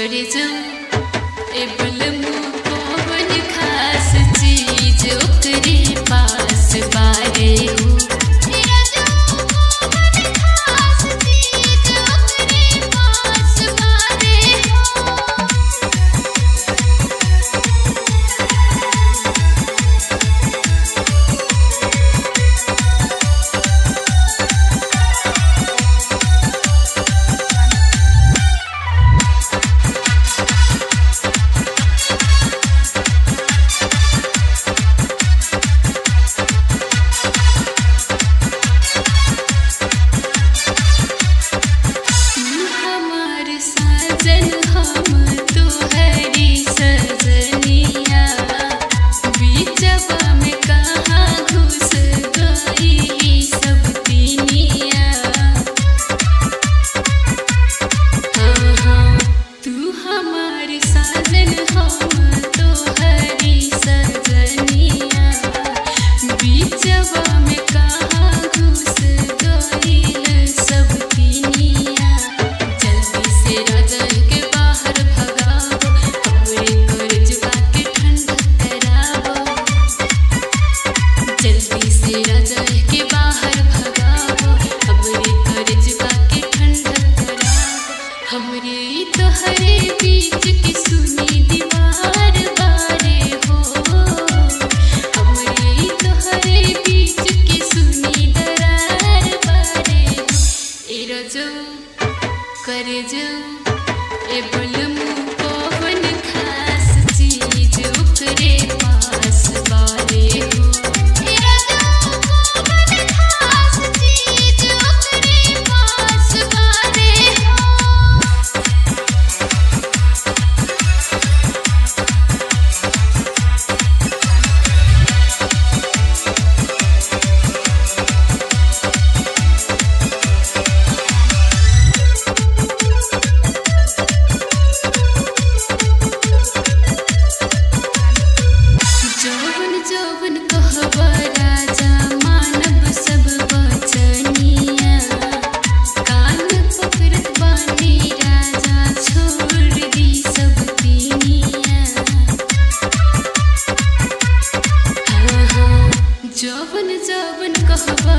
Buddhism जौवन जौवन कहबा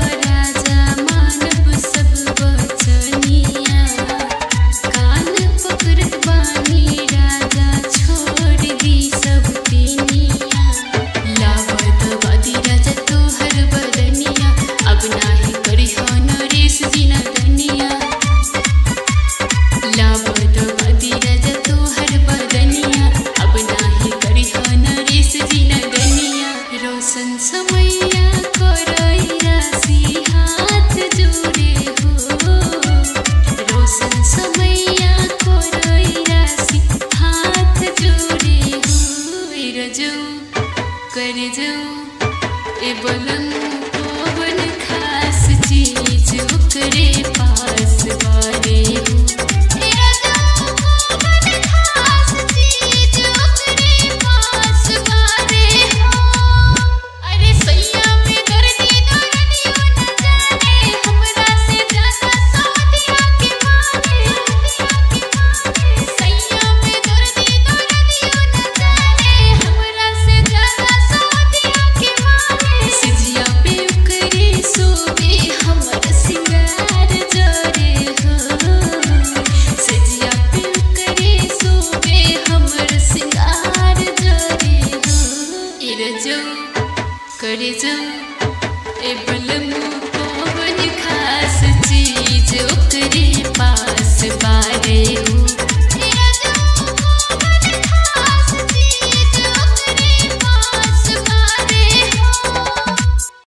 30 Zoom.